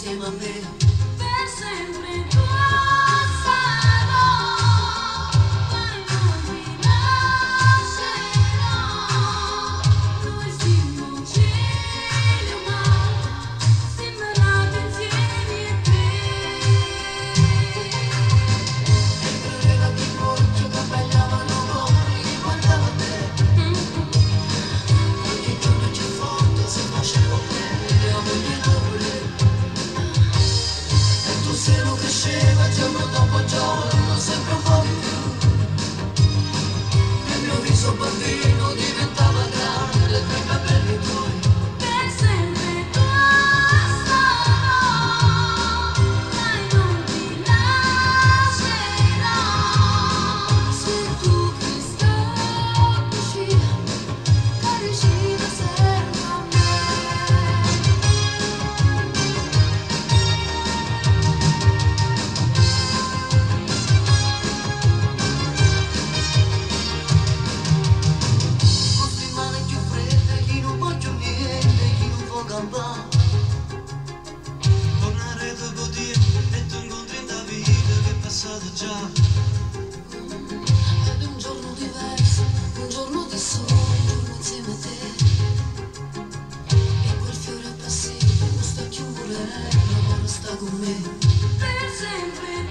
insieme a me. Per sempre sarò, mai non ti lascerò. Noi siamo cielo e mare, sembrati insieme e te. Era di volto che ballavano fuori, guardava te. Ogni giorno c'è forte, se facevo bene, ogni nobile. Passato già. Ed un giorno diverso, un giorno di sole, un giorno insieme a te. E quel fiore appassito, non sta più morendo, ora sta con me. Per sempre